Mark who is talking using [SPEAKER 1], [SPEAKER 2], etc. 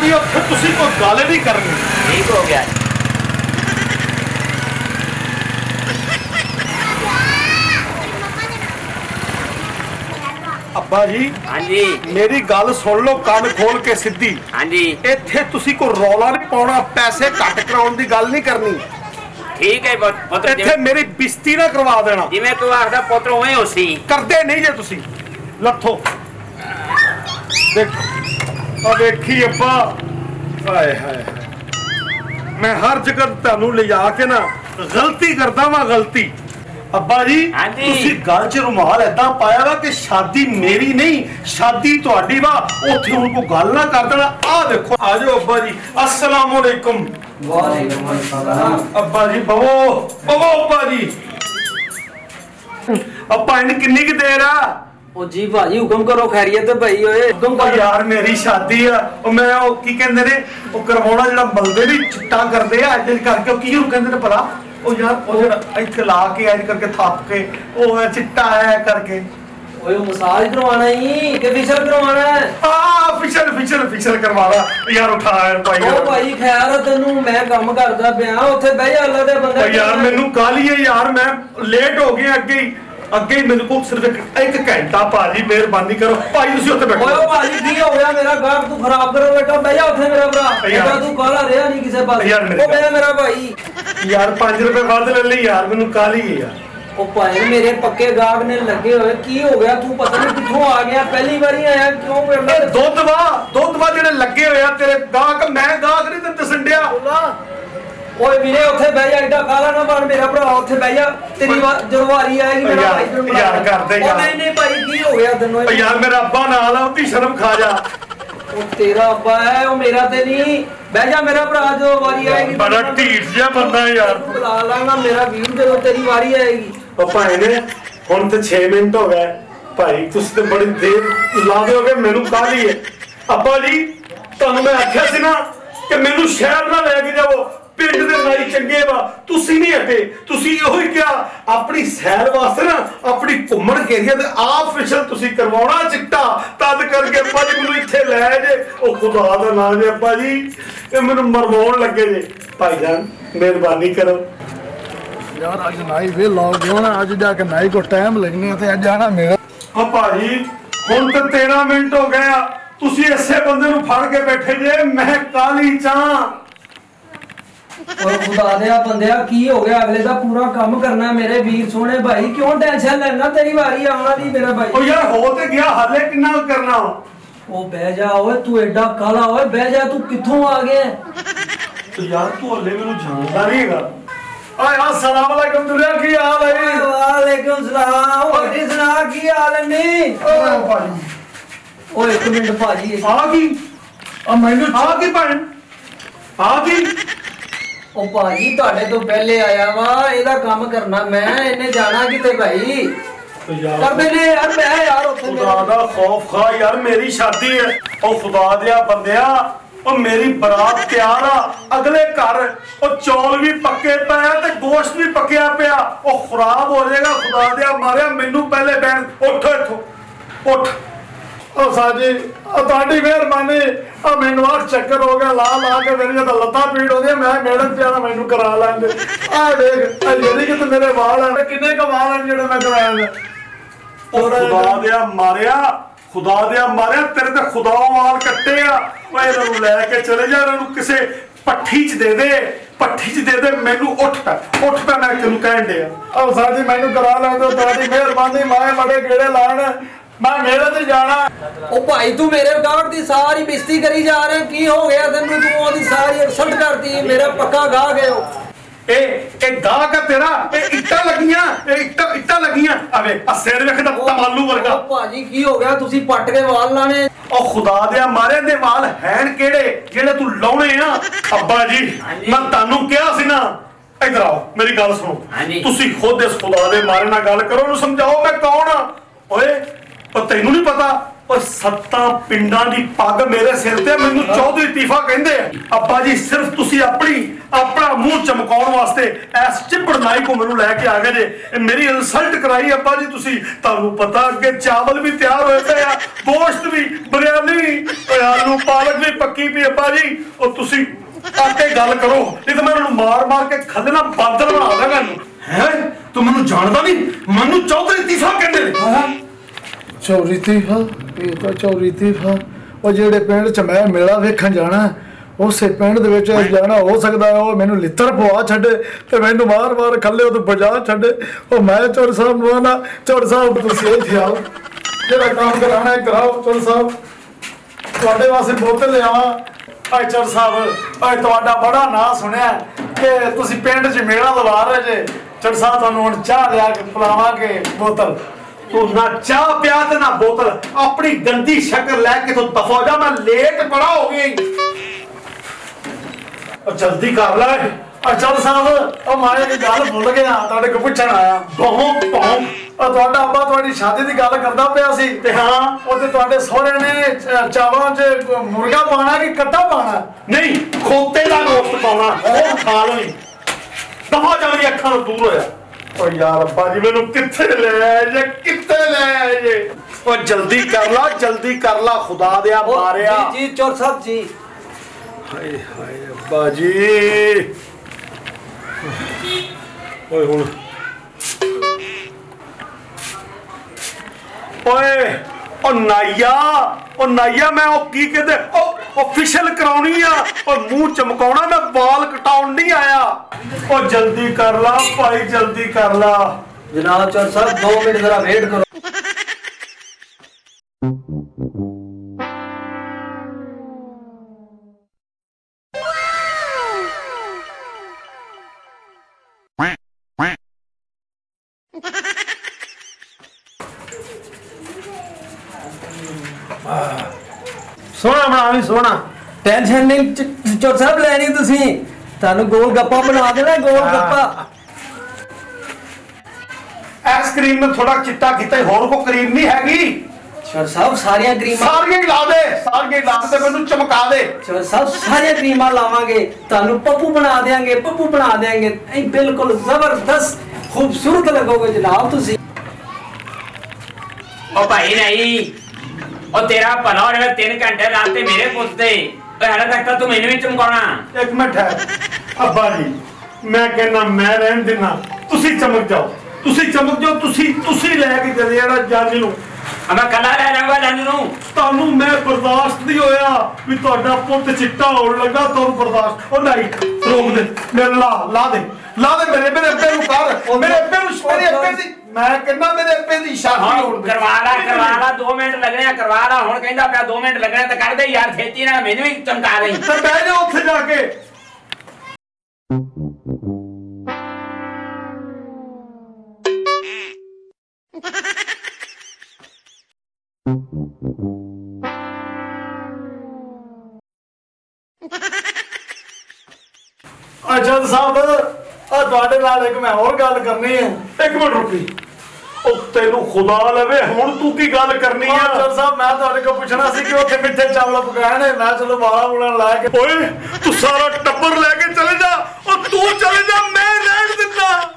[SPEAKER 1] ਦੀ ਉੱਥੇ ਤੁਸੀਂ ਕੋਈ ਗੱਲ ਨਹੀਂ ਕਰਨੀ।
[SPEAKER 2] ਠੀਕ ਹੋ ਗਿਆ।
[SPEAKER 1] ਅੱਬਾ ਜੀ
[SPEAKER 2] ਹਾਂਜੀ।
[SPEAKER 1] ਮੇਰੀ ਗੱਲ ਸੁਣ ਲਓ ਕੰਨ ਖੋਲ ਕੇ ਸਿੱਧੀ।
[SPEAKER 2] ਹਾਂਜੀ।
[SPEAKER 1] ਇੱਥੇ ਤੁਸੀਂ ਕੋਈ ਰੌਲਾ ਨਹੀਂ ਪਾਉਣਾ ਪੈਸੇ ਘੱਟ ਕਰਾਉਣ ਦੀ ਗੱਲ ਨਹੀਂ ਕਰਨੀ।
[SPEAKER 2] ਠੀਕ ਹੈ ਪੁੱਤ- ਪੁੱਤਰ
[SPEAKER 1] ਇੱਥੇ
[SPEAKER 2] ਜਿਵੇਂ-
[SPEAKER 1] ਮੇਰੀ ਬਿਸਤੀ ਨਾ ਕਰਵਾ ਦੇਣਾ।
[SPEAKER 2] ਜਿਵੇਂ ਤੂੰ ਆਖਦਾ ਪੁੱਤਰ ਉਵੇਂ ਹੋ ਸੀ।
[SPEAKER 1] ਕਰਦੇ ਨਹੀਂ ਜੇ ਤੁਸੀਂ। ਲੱਥੋ। ਦੇਖੋ। ਆ ਵੇਖੀ ਅੱਬਾ। ਹਾਏ ਹਾਏ ਹਾਏ। ਮੈਂ ਹਰ ਜਗ੍ਹਾ ਤੁਹਾਨੂੰ ਲਿਜਾ ਕੇ ਨਾ ਗਲਤੀ ਕਰਦਾ ਵਾਂ ਗਲਤੀ। ਅੱਬਾ ਜੀ
[SPEAKER 2] ਹਾਂਜੀ।
[SPEAKER 1] ਤੁਸੀਂ ਗੱਲ 'ਚ ਰੁਮਾਲ ਏਦਾਂ ਪਾਇਆ ਵਾ ਕਿ ਸ਼ਾਦੀ ਮੇਰੀ ਨਹੀਂ ਸ਼ਾਦੀ ਤੁਹਾਡੀ ਵਾ। ਉੱਥੇ ਹੁਣ ਕੋਈ ਗੱਲ ਨਾ ਕਰ ਦੇਣਾ। ਆਹ ਦੇਖੋ ਆ ਜਾਓ ਅੱਬਾ ਜੀ। ਅਸਲਾਮ ਅਲੈਕੁਮ।
[SPEAKER 3] ਵਾਲੇਕੁਮ ਅਸਲਾਮ।
[SPEAKER 1] ਅੱਬਾ ਜੀ ਬਵੋ। ਬਵੋ ਅੱਬਾ ਜੀ। ਅੱਬਾ ਇਹਨ ਕਿੰਨੀ ਕੁ ਦੇਰ ਆ?
[SPEAKER 3] ਉਹ ਜੀ ਭਾਜੀ ਹੁਕਮ ਕਰੋ ਖੈਰੀਅਤ ਹੈ ਭਾਈ ਓਏ। ਹੁਕਮ
[SPEAKER 1] ਉਹ
[SPEAKER 3] ਕਰੋ।
[SPEAKER 1] ਯਾਰ ਮੇਰੀ ਸ਼ਾਦੀ ਆ। ਉਹ ਮੈਂ ਉਹ ਕੀ ਕਹਿੰਦੇ ਨੇ ਉਹ ਕਰਵਾਉਣਾ ਜਿਹੜਾ ਮਲਦੇ ਵੀ ਚਿੱਟਾ ਕਰਦੇ ਆ ਅੱਜ ਕਰਕੇ ਉਹ ਕੀ ਉਹ ਕਹਿੰਦੇ ਨੇ ਭਲਾ? ਉਹ ਯਾਰ ਉਹ ਜਿਹੜਾ ਇੱਥੇ ਲਾ ਕੇ ਅੱਜ ਕਰਕੇ ਥੱਪ ਕੇ ਉਹ ਚਿੱਟਾ ਹੈ ਕਰਕੇ।
[SPEAKER 3] ਓਏ ਮਸਾਜ ਕਰਵਾਣਾ ਹੀ ਕਿ ਫੇਸ਼ੀਅਲ ਕਰਵਾਣਾ ਹੈ
[SPEAKER 1] ਆ ਫਿਸ਼ਲ ਫਿਸ਼ਲ ਫਿਸ਼ਲ ਕਰਵਾਣਾ ਯਾਰ ਉਠਾ ਯਾਰ ਭਾਈ।
[SPEAKER 3] ਉਹ
[SPEAKER 1] ਯਾਰ
[SPEAKER 3] ਭਾਈ ਖੈਰ ਆ ਤੈਨੂੰ ਮੈਂ ਕੰਮ ਕਰਦਾ ਪਿਆ ਉੱਥੇ ਬਹਿ ਜਾ ਅੱਲਾ ਦੇ ਬੰਦੇ
[SPEAKER 1] ਯਾਰ ਮੈਨੂੰ ਕਾਲੀ ਹੈ ਯਾਰ ਮੈਂ ਲੇਟ ਹੋ ਗਿਆ ਅੱਗੇ ਹੀ। ਅੱਗੇ ਮੇਰੇ ਕੋਲ ਸਿਰਫ ਇੱਕ ਘੰਟਾ ਭਾਜੀ ਮਿਹਰਬਾਨੀ ਕਰੋ। ਭਾਈ ਤੁਸੀਂ ਉੱਥੇ
[SPEAKER 3] ਓਏ
[SPEAKER 1] ਬੈਠੋ
[SPEAKER 3] ਉਹ ਭਾਜੀ ਕੀ ਹੋ ਗਿਆ ਮੇਰਾ ਗਾਹਕ ਤੂੰ ਖਰਾਬ ਕਰੋ ਬੇਟਾ ਬਹਿ ਜਾ ਉੱਥੇ ਮੇਰਾ ਭਰਾ।
[SPEAKER 1] ਯਾਰ।
[SPEAKER 3] ਇਹਦਾ ਤੂੰ ਕਾਲਾ ਰਿਹਾ ਨਹੀਂ ਕਿਸੇ ਪਾਸੇ।
[SPEAKER 1] ਯਾਰ ਮੇਰੇ
[SPEAKER 3] ਉਹ ਬਹਿ ਮੇਰਾ ਭਾਈ।
[SPEAKER 1] ਯਾਰ 5 ਰੁਪਏ ਵੱਧ ਲੈ ਲਈ ਯਾਰ ਮੈਨੂੰ ਕਾਲੀ ਹੈ ਯਾਰ।
[SPEAKER 3] ਉਹ ਭਾਈ ਮੇਰੇ ਪੱਕੇ ਗਾਹਕ ਨੇ ਲੱਗੇ ਹੋਏ ਕੀ ਹੋ ਗਿਆ? ਤੂੰ ਪਤਾ ਨਹੀਂ ਕਿੱਥੋਂ ਆ ਗਿਆ ਪਹਿਲੀ ਵਾਰੀ ਆਇਆ ਕਿਉਂ ਕਰਦਾ
[SPEAKER 1] ਇਹ ਦੁੱਧ ਵਾ ਦੁੱਧ ਵਾ ਜਿਹੜੇ ਲੱਗੇ ਹੋਏ ਆ ਤੇਰੇ ਗਾਹਕ ਮੈਂ ਗਾਹਕ ਨਹੀਂ ਤੇ ਦਸੰਡਿਆ
[SPEAKER 3] ਓਏ ਵੀਰੇ ਉੱਥੇ ਬਹਿ ਜਾ ਐਡਾ ਕਾਲਾ ਨਾ ਬਣ ਮੇਰਾ ਭਰਾ ਉੱਥੇ ਬਹਿ ਜਾ। ਤੇਰੀ ਜਦੋਂ ਵਾਰੀ ਆਏਗੀ ਮੇਰਾ
[SPEAKER 1] ਯਾਰ-
[SPEAKER 3] ਭਾਈ ਤੈਨੂੰ ਬੁਲਾ
[SPEAKER 1] ਯਾਰ
[SPEAKER 3] ਲੈਣਾ।
[SPEAKER 1] ਕਰਦੇ ਯਾਰ।
[SPEAKER 3] ਨਹੀਂ ਨਹੀਂ ਭਾਈ ਕੀ ਹੋ ਗਿਆ ਤੈਨੂੰ?
[SPEAKER 1] ਓ ਯਾਰ ਮੇਰਾ ਅੱਬਾ ਨਾਲ ਆ ਉਹਦੀ ਸ਼ਰਮ ਖਾ ਜਾ।
[SPEAKER 3] ਉਹ ਤੇਰਾ ਅੱਬਾ ਹੈ ਉਹ ਮੇਰਾ ਤੇ ਨਹੀਂ। ਬਹਿ ਜਾ ਮੇਰਾ ਭਰਾ ਜਦੋਂ ਵਾਰੀ ਆਏਗੀ
[SPEAKER 1] ਬੜਾ ਢੀਠ ਜਿਹਾ ਬੰਦਾ ਯਾਰ।
[SPEAKER 3] ਬੁਲਾ ਲਾਂਗਾ ਮੇਰਾ ਵੀਰ ਜਦੋਂ ਤੇਰੀ ਵਾਰੀ ਆਏਗੀ।
[SPEAKER 1] ਉਹ ਭਾਈ ਨੇ ਹੁਣ ਤੇ 6 ਮਿੰਟ ਹੋ ਗਏ। ਭਾਈ ਤੁਸੀਂ ਤੇ ਬੜੀ ਦੇਰ ਲਾ ਦਿਓਗੇ ਮੈਨੂੰ ਕਾਹਲੀ ਹੈ? ਅੱਬਾ ਜੀ ਤੁਹਾਨੂੰ ਮੈਂ ਆਖਿਆ ਸੀ ਨਾ ਕਿ ਮੈਨੂੰ ਸ਼ਹਿਰ ਨਾ ਲੈ ਕੇ ਜਾਵੋ। ਪਿੰਡ ਦੇ ਨਾਈ ਚੰਗੇ ਵਾ। ਤੁਸੀਂ ਨਹੀਂ ਹਟੇ ਤੁਸੀਂ ਇਹੋ ਹੀ ਕਿਹਾ ਆਪਣੀ ਸੈਰ ਵਾਸਤੇ ਨਾ ਆਪਣੀ ਘੁੰਮਣ ਘੇਰੀਆਂ ਤੇ ਆਪ ਫਿਸ਼ਲ ਤੁਸੀਂ ਕਰਵਾਉਣਾ ਚਿੱਟਾ। ਤਦ ਕਰਕੇ ਅੱਬਾ ਜੀ ਮੈਨੂੰ ਇੱਥੇ ਲੈ ਜੇ। ਉਹ ਖੁਦਾ ਦਾ ਨਾਮ ਜੇ ਜੀ। ਇਹ ਮੈਨੂੰ ਮਰਵਾਉਣ ਲੱਗੇ ਜੇ। ਭਾਈ ਜਾਨ ਮਿਹਰਬਾਨੀ ਕਰੋ।
[SPEAKER 4] ਯਾਰ ਅੱਜ ਨਾਈ ਵੇ ਲਾਉ ਦਿਓ ਨਾ। ਅੱਜ ਜਾ ਕੇ ਨਾਈ ਕੋ ਟਾਈਮ ਲੱਗਣੇ ਤੇ ਅੱਜ ਆਣਾ ਮੇਰਾ।
[SPEAKER 1] ਆ ਭਾਜੀ ਹੁਣ ਤੇ 13 ਮਿੰਟ ਹੋ ਗਏ ਆ। ਤੁਸੀਂ ਇਸੇ ਬੰਦੇ ਨੂੰ ਫੜ ਕੇ ਬੈਠੇ ਜੇ। ਮੈਂ ਕਾਲੀ ਚਾਹ
[SPEAKER 3] ਓਏ ਖੁਦਾ ਦੇ ਆ ਬੰਦਿਆ ਕੀ ਹੋ ਗਿਆ? ਅਗਲੇ ਦਾ ਪੂਰਾ ਕੰਮ ਕਰਨਾ ਮੇਰੇ ਵੀਰ ਸੋਹਣੇ ਭਾਈ। ਕਿਉਂ ਟੈਨਸ਼ਨ ਲੈਣਾ ਤੇਰੀ ਵਾਰੀ ਆਉਣ ਵਾਲੀ ਮੇਰਾ ਭਾਈ।
[SPEAKER 1] ਉਹ ਯਾਰ ਹੋ ਤੇ ਗਿਆ ਹਾਲੇ ਕਿੰਨਾ ਕਰਨਾ
[SPEAKER 3] ਉਹ ਬਹਿ ਜਾ ਓਏ ਤੂੰ ਐਡਾ ਕਾਲਾ ਓਏ ਬਹਿ ਜਾ ਤੂੰ ਕਿੱਥੋਂ ਆ ਗਿਆ?
[SPEAKER 1] ਤੇ ਯਾਰ ਤੂੰ ਹਲੇ ਮੈਨੂੰ ਜਾਣਦਾ ਨਹੀਂ ਹੈਗਾ। ਓਏ ਅਸਲਾਮ ਅਲੈਕੁਮ ਦੁਨੀਆ ਕੀ ਹਾਲ ਹੈ
[SPEAKER 3] ਵਾਲੇਕੁਮ ਸਲਾਮ। ਓਏ ਸੁਣਾ ਕੀ ਹਾਲ ਨੇ?
[SPEAKER 1] ਓ ਭਾਜੀ
[SPEAKER 3] ਓਏ ਇੱਕ ਮਿੰਟ ਭਾਜੀ।
[SPEAKER 1] ਆ ਕੀ? ਆ ਮੈਨੂੰ ਆ ਕੀ ਭੈਣ? ਆ ਕੀ?
[SPEAKER 3] ਉਹ ਭਾਜੀ ਤੁਹਾਡੇ ਤੋਂ ਪਹਿਲੇ ਆਇਆ ਵਾ ਇਹਦਾ ਕੰਮ ਕਰਨਾ ਮੈਂ ਇਹਨੇ ਜਾਣਾ ਕਿਤੇ ਭਾਈ?
[SPEAKER 1] ਤੇ ਯਾਰ
[SPEAKER 3] ਕਰਦੇ ਨੇ ਯਾਰ ਮੈਂ ਯਾਰ ਉੱਥੇ
[SPEAKER 1] ਖੁਦਾ ਦਾ ਖੌਫ ਖਾ ਯਾਰ ਮੇਰੀ ਸ਼ਾਦੀ ਹੈ। ਉਹ ਖੁਦਾ ਦਿਆ ਬੰਦਿਆ ਉਹ ਮੇਰੀ ਬਰਾਤ ਤਿਆਰ ਆ। ਅਗਲੇ ਘਰ ਉਹ ਚੌਲ ਵੀ ਪੱਕੇ ਪਏ ਆ ਤੇ ਗੋਸ਼ਤ ਵੀ ਪੱਕਿਆ ਪਿਆ। ਉਹ ਖਰਾਬ ਹੋ ਜਾਏਗਾ ਖੁਦਾ ਦਿਆ ਮਾਰਿਆ ਮੈਨੂੰ ਪਹਿਲੇ ਬੈਣ ਉੱਠ ਇੱਥੋਂ ਉੱਠ। ਉਹ ਸਾਜੀ ਉਹ ਤੁਹਾਡੀ ਮਿਹਰਬਾਨੀ। ਆ ਮੈਨੂੰ ਆ ਚੱਕਰ ਹੋ ਗਿਆ ਲਾ ਲਾ ਕੇ ਮੇਰੀਆਂ ਤਾਂ ਲੱਤਾਂ ਪੀੜ ਹੋ ਗਈਆਂ ਮੈਂ ਮੈਡਮ ਤੇ ਆਣਾ ਮੈਨੂੰ ਕਰਾ ਲੈਂਦੇ ਆ ਦੇਖ ਆ ਜਿਹੜੀ ਕਿ ਮੇਰੇ ਵਾਲ ਆ ਕਿੰਨੇ ਕ ਵਾਲ ਆ ਜਿਹੜੇ ਮੈਂ ਕਰਾਇਆ ਉਹ ਖੁਦਾ ਦਿਆ ਮਾਰਿਆ ਖੁਦਾ ਦਿਆ ਮਾਰਿਆ ਤੇਰੇ ਤੇ ਖੁਦਾ ਵਾਲ ਕੱਟੇ ਆ। ਓਏ ਇਹਨਾਂ ਨੂੰ ਲੈ ਕੇ ਚਲੇ ਜਾ ਇਹਨਾਂ ਨੂੰ ਕਿਸੇ ਪੱਠੀ 'ਚ ਦੇ ਦੇ ਪੱਠੀ 'ਚ ਦੇ ਦੇ ਮੈਨੂੰ ਉੱਠ ਪੈ ਉੱਠ ਪੈ ਮੈਂ ਤੈਨੂੰ ਕਹਿਣ ਡਿਆ। ਆਹ ਸਾਡੀ ਮੈਨੂੰ ਕਰਾ ਲੈਂਦੇ ਤੁਹਾਡੀ ਮਿਹਰਬਾਨੀ ਮਾਏ ਮੜੇ ਗੇੜੇ ਲਾਣ। ਮੈਂ ਮੇਰੇ ਤੇ ਜਾਣਾ।
[SPEAKER 3] ਉਹ ਭਾਈ ਤੂੰ ਮੇਰੇ ਗਾਹਕ ਦੀ ਸਾਰੀ ਬੇਇੱਜ਼ਤੀ ਕਰੀ ਜਾ ਰਿਹਾ ਕੀ ਹੋ ਗਿਆ ਤੈਨੂੰ? ਤੂੰ ਉਹਦੀ ਸਾਰੀ ਇਨਸਲਟ ਕਰਤੀ ਮੇਰਾ ਪੱਕਾ ਗਾਹਕ ਹੈ ਉਹ।
[SPEAKER 1] ਇਹ ਇਹ ਗਾਹਕ ਆ ਤੇਰਾ ਇਹ ਇੱਟਾਂ ਲੱਗੀਆਂ ਇਹ ਇੱਟਾਂ ਇੱਟਾਂ ਲੱਗੀਆਂ। ਆਵੇ ਆ ਸਿਰ ਵੇਖਦਾ ਤਮਾਲੂ ਵਰਗਾ।
[SPEAKER 3] ਉਹ ਭਾਜੀ ਕੀ ਹੋ ਗਿਆ? ਤੁਸੀਂ ਪੱਟ ਕੇ ਵਾਲ ਲਾਣੇ
[SPEAKER 1] ਉਹ ਖੁਦਾ ਦੇ ਮਾਰੇ ਦੇ ਵਾਲ ਹੈਨ ਕਿਹੜੇ? ਜਿਹੜੇ ਤੂੰ ਲਾਉਣੇ ਆ। ਅੱਬਾ ਜੀ। ਮੈਂ ਤੁਹਾਨੂੰ ਕਿਹਾ ਸੀ ਨਾ ਇਧਰ ਆਓ ਮੇਰੀ ਗੱਲ ਸੁਣੋ। ਤੁਸੀਂ ਖੁਦ ਇਸ ਖੁਦਾ ਦੇ ਮਾਰੇ ਨਾਲ ਗੱਲ ਕਰੋ ਉਹਨੂੰ ਸਮਝਾਓ ਮੈਂ ਕੌਣ ਆ? ਓਏ ਉਹ ਤੈਨੂੰ ਨਹੀਂ ਪਤਾ ਉਹ ਸੱਤਾਂ ਪਿੰਡਾਂ ਦੀ ਪੱਗ ਮੇਰੇ ਸਿਰ ਤੇ ਮੈਨੂੰ ਚੌਧਰੀ ਤੀਫਾ ਕਹਿੰਦੇ ਆ, ਅੱਬਾ ਜੀ, ਸਿਰਫ ਤੁਸੀਂ ਆਪਣੀ, ਆਪਣਾ ਮੂੰਹ ਚਮਕਾਉਣ ਵਾਸਤੇ ਐਸ ਚਿੱਪੜ ਨਾਈ ਕੋ ਮੈਨੂੰ ਲੈ ਕੇ ਆ ਗਏ ਜੇ। ਮੇਰੀ ਇਨਸਲਟ ਕਰਾਈ, ਅੱਬਾ ਜੀ, ਤੁਸੀਂ। ਤੁਹਾਨੂੰ ਪਤਾ ਅੱਗੇ ਚਾਵਲ ਵੀ ਤਿਆਰ ਹੋਏ ਪਏ ਆ, ਗੋਸ਼ਤ ਵੀ, ਬਿਰਿਆਨੀ ਆਲੂ ਪਾਲਕ ਵੀ ਪੱਕੀ ਪਈ, ਅੱਬਾ ਜੀ। ਉਹ ਤੁਸੀਂ ਆ ਗੱਲ ਕਰੋ, ਨਹੀਂ ਤਾਂ ਮੈਂ ਇਹਨਾਂ ਨੂੰ ਮਾਰ ਮਾਰ ਕੇ ਖੱਲੇ ਨਾਲ ਬਾਦਲ ਬਣਾ ਦਾਂਗਾ ਇਹਨੂੰ। ਹੈ? ਤੂੰ ਮੈਨੂੰ ਜਾਣਦਾ ਨਹੀਂ? ਮੈਨੂੰ ਚੌਧਰੀ ਤੀਫਾ ਕਹਿੰਦੇ ਨੇ।
[SPEAKER 4] ਚੌਰੀ ਤੀਫਾ ਇਹ ਤਾਂ ਚੌਰੀ ਤੀਫਾ ਉਹ ਜਿਹੜੇ ਪਿੰਡ ਚ ਮੈਂ ਮੇਲਾ ਵੇਖਣ ਜਾਣਾ ਉਸੇ ਪਿੰਡ ਦੇ ਵਿੱਚ ਜਾਣਾ ਹੋ ਸਕਦਾ ਹੈ ਉਹ ਮੈਨੂੰ ਲਿੱਤਰ ਪਵਾ ਛੱਡੇ ਤੇ ਮੈਨੂੰ ਮਾਰ-ਮਾਰ ਖੱਲੇ ਉਹ ਬਜਾ ਛੱਡੇ। ਉਹ ਮੈਂ ਚੌਰ ਸਾਹਿਬ ਨੂੰ ਨਾ ਚੌਰ ਸਾਹਿਬ ਤੁਸੀਂ ਇੱਥੇ ਆਓ। ਜਿਹੜਾ ਕੰਮ ਕਰਾਣਾ ਹੈ ਕਰਾਓ ਚੌਰ ਸਾਹਿਬ। ਤੁਹਾਡੇ ਵਾਸਤੇ ਬੋਤਲ ਲਿਆਵਾਂ। ਭਾਈ ਚੌਰ ਸਾਹਿਬ ਭਾਈ ਤੁਹਾਡਾ ਬੜਾ ਨਾਂ ਸੁਣਿਆ ਕਿ ਤੁਸੀਂ ਪਿੰਡ 'ਚ ਮੇਲਾ ਲਵਾ ਰਹੇ ਜੇ। ਚੌਰ ਸਾਹਿਬ ਤੁਹਾਨੂੰ ਹੁਣ ਚਾਹ ਲਿਆ ਕੇ ਪਿਲਾਵਾਂਗੇ ਬੋਤਲ।
[SPEAKER 1] ਤੂੰ ਨਾ ਚਾਹ ਪਿਆ ਤੇ ਨਾ ਬੋਤਲ। ਆਪਣੀ ਗੰਦੀ ਸ਼ਕਲ ਲੈ ਕੇ ਤੂੰ ਦਫਾ ਜਾ ਮੈਂ ਲੇਟ ਬੜਾ ਹੋ ਗਈ। ਉਹ ਜਲਦੀ ਕਰ ਲੈ।
[SPEAKER 4] ਅਚਲ ਸਾਹਿਬ ਉਹ ਮਾਰੇ ਦੀ ਗੱਲ ਭੁੱਲ ਗਿਆ ਤੁਹਾਡੇ ਕੋਲ ਪੁੱਛਣ ਆਇਆ।
[SPEAKER 1] ਬਹੁਤ ਬਹੁਤ
[SPEAKER 4] ਉਹ ਤੁਹਾਡਾ ਅੱਬਾ ਤੁਹਾਡੀ ਸ਼ਾਦੀ ਦੀ ਗੱਲ ਕਰਦਾ ਪਿਆ ਸੀ।
[SPEAKER 1] ਤੇ ਹਾਂ।
[SPEAKER 4] ਉਹ ਤੇ ਤੁਹਾਡੇ ਸਹੁਰੇ ਨੇ ਚ- ਚਾਵਲਾਂ 'ਚ ਮੁਰਗਾ ਪਾਣਾ ਕਿ ਕੱਟਾ ਪਾਣਾ
[SPEAKER 1] ਨਹੀਂ ਖੋਤੇ ਦਾ ਗੋਸ਼ਤ ਪਾਉਣਾ ਉਹ ਖਾ ਲਈ ਦਫਾ ਜਾ ਮੇਰੀ ਅੱਖਾਂ ਤੋਂ ਦੂਰ ਹੋਇਆ ਓ ਯਾਰ ਅੱਬਾ ਜੀ ਮੈਨੂੰ ਕਿੱਥੇ ਲੈ ਆਏ ਜੇ ਕਿੱਥੇ ਲੈ ਆਏ ਜੇ? ਓ ਜਲਦੀ ਕਰ ਲਾ ਜਲਦੀ ਕਰ ਲਾ ਖੁਦਾ ਦਿਆ ਮਾਰਿਆ।
[SPEAKER 3] ਜੀ ਜੀ ਚੋਰ ਸਾਹਿਬ ਜੀ।
[SPEAKER 1] ਹਾਏ ਹਾਏ ਅੱਬਾ ਜੀ ਓਏ ਹੁਣ। ਓਏ ਉਹ ਨਾਈਆ ਉਹ ਨਾਈਆ, ਮੈਂ ਉਹ ਕੀ ਕਹਿੰਦੇ ਉਹ ਅਫੀਸ਼ੀਅਲ ਕਰਾਉਣੀ ਆ। ਉਹ ਮੂੰਹ ਚਮਕਾਉਣਾ, ਮੈਂ ਵਾਲ ਕਟਾਉਣ ਨਹੀਂ ਆਇਆ। ਉਹ ਜਲਦੀ ਕਰ ਲਾ, ਭਾਈ, ਜਲਦੀ ਕਰ ਲਾ।
[SPEAKER 3] ਜਨਾਬ ਚੋਰ ਸਾਹਿਬ 2 ਮਿੰਟ ਜ਼ਰਾ ਵੇਟ ਕਰੋ।
[SPEAKER 1] ਵੀ ਸੋਹਣਾ।
[SPEAKER 3] ਟੈਨਸ਼ਨ ਨਹੀਂ ਚੋਰ ਸਾਹਿਬ ਲੈਣੀ ਤੁਸੀਂ। ਤੁਹਾਨੂੰ ਗੋਲ ਗੱਪਾ ਬਣਾ ਦੇਣਾ ਗੋਲ ਗੱਪਾ।
[SPEAKER 1] ਐਸ ਕਰੀਮ ਨੇ ਥੋੜਾ ਚਿੱਟਾ ਕੀਤਾ ਹੋਰ ਕੋ ਕਰੀਮ ਨਹੀਂ ਹੈਗੀ।
[SPEAKER 3] ਚੋਰ ਸਾਹਿਬ ਸਾਰੀਆਂ ਕਰੀਮਾਂ
[SPEAKER 1] ਸਾਰੀਆਂ ਹੀ ਲਾ ਦੇ ਸਾਰੀਆਂ ਹੀ ਲਾ ਦੇ ਤੇ ਮੈਨੂੰ ਚਮਕਾ ਦੇ।
[SPEAKER 3] ਚੋਰ ਸਾਹਿਬ ਸਾਰੀਆਂ ਕਰੀਮਾਂ ਲਾਵਾਂਗੇ। ਤੁਹਾਨੂੰ ਪੱਪੂ ਬਣਾ ਦੇਾਂਗੇ ਪੱਪੂ ਬਣਾ ਦੇਾਂਗੇ ਐ ਬਿਲਕੁਲ ਜ਼ਬਰਦਸਤ ਖੂਬਸੂਰਤ ਲੱਗੋਗੇ ਜਨਾਬ ਤੁਸੀਂ।
[SPEAKER 2] ਉਹ ਭਾਈ ਨਹੀਂ ਉਹ ਤੇਰਾ ਭਲਾ ਹੋ ਰਿਹਾ ਤਿੰਨ ਘੰਟੇ ਰਾਤੇ ਮੇਰੇ ਪੁੱਤ ਤੇ ਓਏ ਹਾਲੇ ਤੱਕ ਤਾਂ ਤੂੰ ਮੈਨੂੰ ਵੀ ਚਮਕਾਉਣਾ।
[SPEAKER 1] ਇੱਕ ਮਿੰਟ ਹੈ। ਅੱਬਾ ਜੀ ਮੈਂ ਕਹਿੰਦਾ ਮੈਂ ਰਹਿਣ ਦਿਨਾ। ਤੁਸੀਂ ਚਮਕ ਜਾਓ। ਤੁਸੀਂ ਚਮਕ ਜਾਓ ਤੁਸੀਂ ਤੁਸੀਂ ਲੈ ਕੇ ਚਲੇ ਜਾਣਾ ਜਾਨੀ ਨੂੰ।
[SPEAKER 2] ਆ ਮੈਂ ਕੱਲਾ ਲੈ ਜਾਊਂਗਾ ਜੰਜ ਨੂੰ।
[SPEAKER 1] ਤੁਹਾਨੂੰ ਮੈਂ ਬਰਦਾਸ਼ਤ ਨਹੀਂ ਹੋਇਆ ਵੀ ਤੁਹਾਡਾ ਪੁੱਤ ਚਿੱਟਾ ਹੋਣ ਲੱਗਾ ਤੁਹਾਨੂੰ ਬਰਦਾਸ਼ਤ ਉਹ ਨਹੀਂ ਰੋਕ ਦੇ। ਮੇਰੇ ਲਾ ਲਾ ਦੇ। ਲਾ ਦੇ ਮੇਰੇ ਮੇਰੇ ਅੱਬੇ ਨੂੰ ਕਰ ਮੇਰੇ ਅੱਬੇ ਨੂੰ ਮੇਰੇ ਅੱਬੇ ਦੀ ਮੈਂ ਕਹਿੰਦਾ ਮੇਰੇ ਅੱਬੇ ਦੀ ਸ਼ਾਦੀ
[SPEAKER 2] ਹਾਂ
[SPEAKER 1] ਹੋਣ
[SPEAKER 2] ਕਰਵਾ ਲਾ ਕਰਵਾ ਲਾ 2 ਮਿੰਟ ਲੱਗਣੇ ਆ ਕਰਵਾ ਲਾ ਹੁਣ ਕਹਿੰਦਾ ਪਿਆ 2 ਮਿੰਟ ਲੱਗਣੇ ਤਾਂ ਕਰ ਦੇ ਯਾਰ ਛੇਤੀ ਨਾਲ ਮੈਨੂੰ ਵੀ ਚਮਕਾ ਦੇ।
[SPEAKER 1] ਤੇ ਬਹਿ ਜਾ ਉੱਥੇ ਜਾ ਕੇ।
[SPEAKER 4] ਅਚਲ ਸਾਹਿਬ ਆ ਤੁਹਾਡੇ ਨਾਲ ਇੱਕ ਮੈਂ ਹੋਰ ਗੱਲ ਕਰਨੀ ਹੈ।
[SPEAKER 1] ਇੱਕ ਮਿੰਟ ਰੁਕੀ। ਉਹ ਤੈਨੂੰ ਖੁਦਾ ਲਵੇ ਹੁਣ ਤੂੰ ਕੀ ਗੱਲ ਕਰਨੀ ਆ?
[SPEAKER 4] ਅਚਲ ਸਾਹਿਬ ਮੈਂ ਤੁਹਾਡੇ ਕੋਲ ਪੁੱਛਣਾ ਸੀ ਕਿ ਉੱਥੇ ਮਿੱਠੇ ਚਾਵਲ ਪਕਾਏ ਨੇ। ਮੈਂ ਚਲੋ ਵਾਲਾ ਬੁਲਾ ਲਾ ਕੇ
[SPEAKER 1] ਓਏ ਤੂੰ ਸਾਰਾ ਟੱਬਰ ਲੈ ਕੇ ਚਲੇ ਜਾ। ਉਹ ਤੂੰ ਚਲੇ ਜਾ ਮੈਂ ਰਹਿਣ ਦਿੰਦਾ।